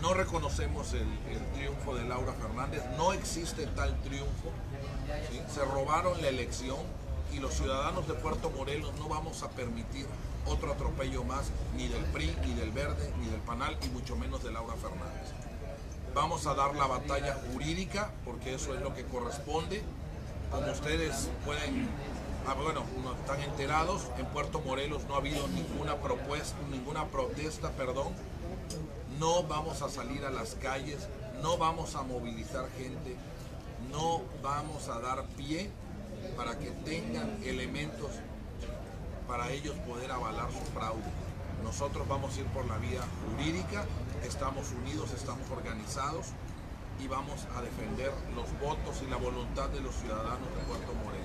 No reconocemos el, triunfo de Laura Fernández, no existe tal triunfo. Se robaron la elección y los ciudadanos de Puerto Morelos no vamos a permitir otro atropello más, ni del PRI, ni del Verde, ni del PANAL, y mucho menos de Laura Fernández. Vamos a dar la batalla jurídica, porque eso es lo que corresponde. Como ustedes pueden, ah, bueno, no están enterados, en Puerto Morelos no ha habido ninguna propuesta, ninguna protesta, perdón. No vamos a salir a las calles, no vamos a movilizar gente, no vamos a dar pie para que tengan elementos para ellos poder avalar su fraude. Nosotros vamos a ir por la vía jurídica, estamos unidos, estamos organizados y vamos a defender los votos y la voluntad de los ciudadanos de Puerto Morelos.